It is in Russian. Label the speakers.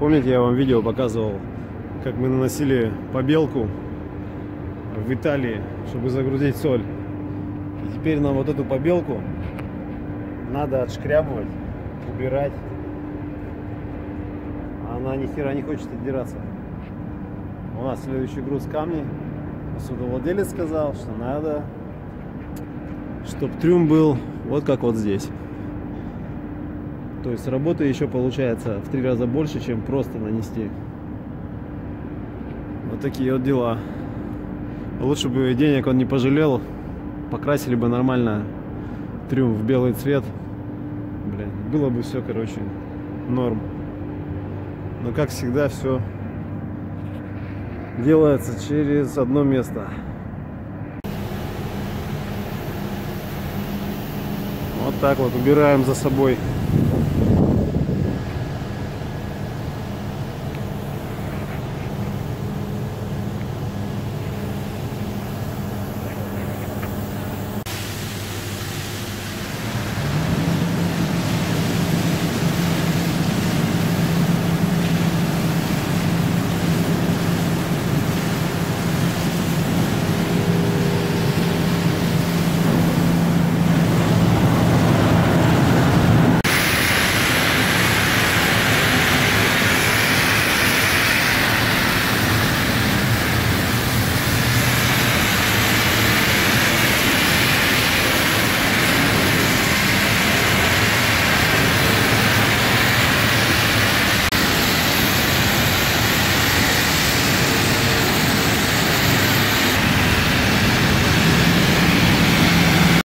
Speaker 1: Помните, я вам видео показывал, как мы наносили побелку в Италии, чтобы загрузить соль. И теперь нам вот эту побелку надо отшкрябывать, убирать. Она ни хера не хочет отдираться. У нас следующий груз камни. Судовладелец сказал, что надо, чтобы трюм был вот как вот здесь. То есть работы еще получается в три раза больше, чем просто нанести. Вот такие вот дела. Лучше бы денег он не пожалел. Покрасили бы нормально трюм в белый цвет. Блин, было бы все, короче, норм. Но как всегда все делается через одно место. Вот так вот убираем за собой